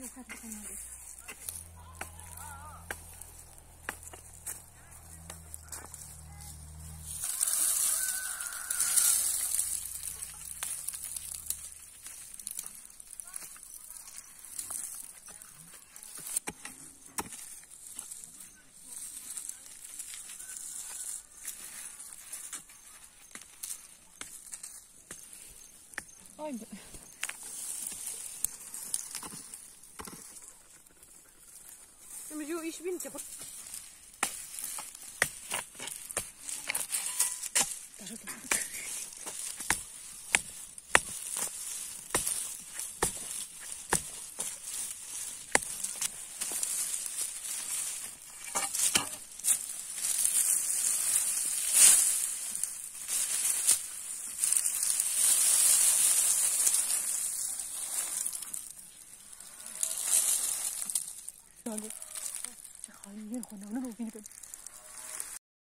よかったかなです。I'm jo, ich bin kaputt. даже тут. Надо. 这好像有点混凝土壁的